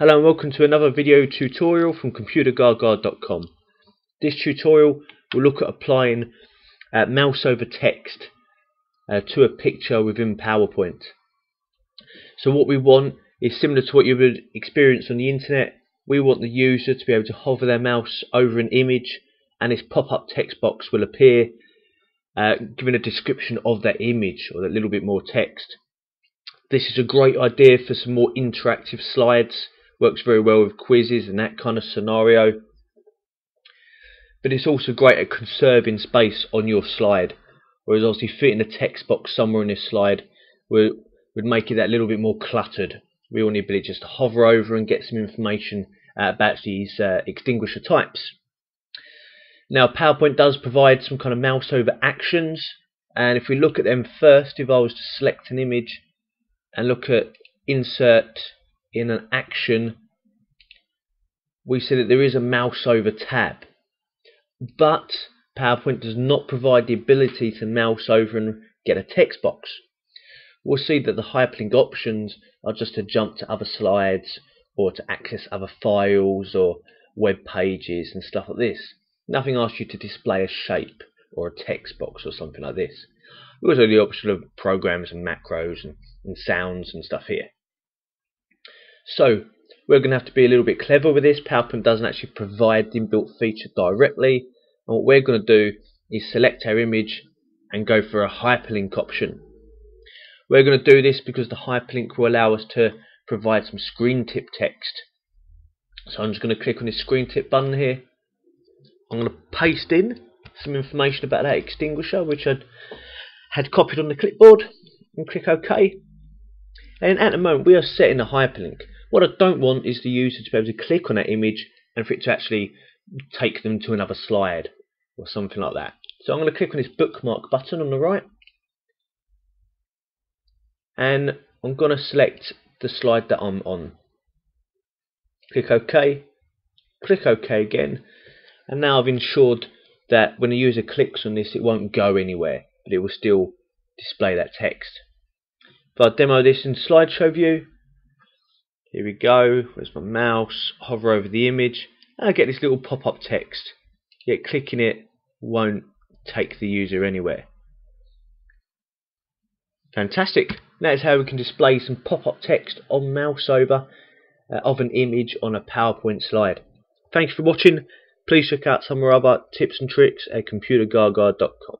Hello and welcome to another video tutorial from ComputerGaga.com. This tutorial will look at applying uh, mouse over text uh, to a picture within PowerPoint. So what we want is similar to what you would experience on the internet. We want the user to be able to hover their mouse over an image and this pop-up text box will appear uh, giving a description of that image or a little bit more text. This is a great idea for some more interactive slides works very well with quizzes and that kind of scenario. But it's also great at conserving space on your slide. Whereas obviously fitting a text box somewhere in this slide would, would make it that little bit more cluttered. We all need ability just to hover over and get some information uh, about these uh, extinguisher types. Now PowerPoint does provide some kind of mouse over actions and if we look at them first, if I was to select an image and look at insert in an action, we see that there is a mouse over tab. But PowerPoint does not provide the ability to mouse over and get a text box. We'll see that the hyperlink options are just to jump to other slides or to access other files or web pages and stuff like this. Nothing asks you to display a shape or a text box or something like this. We also the option of programs and macros and, and sounds and stuff here. So we're going to have to be a little bit clever with this. PowerPoint doesn't actually provide the inbuilt feature directly. And what we're going to do is select our image and go for a hyperlink option. We're going to do this because the hyperlink will allow us to provide some screen tip text. So I'm just going to click on this screen tip button here. I'm going to paste in some information about that extinguisher which I had copied on the clipboard and click OK. And at the moment we are setting a hyperlink. What I don't want is the user to be able to click on that image and for it to actually take them to another slide or something like that. So I'm going to click on this bookmark button on the right and I'm going to select the slide that I'm on. Click OK, click OK again and now I've ensured that when the user clicks on this it won't go anywhere but it will still display that text. If I demo this in slideshow view here we go, where's my mouse, hover over the image, and I get this little pop-up text. Yet clicking it won't take the user anywhere. Fantastic. That's how we can display some pop-up text on mouse over uh, of an image on a PowerPoint slide. Thanks for watching. Please check out some of our other tips and tricks at computergaga.com.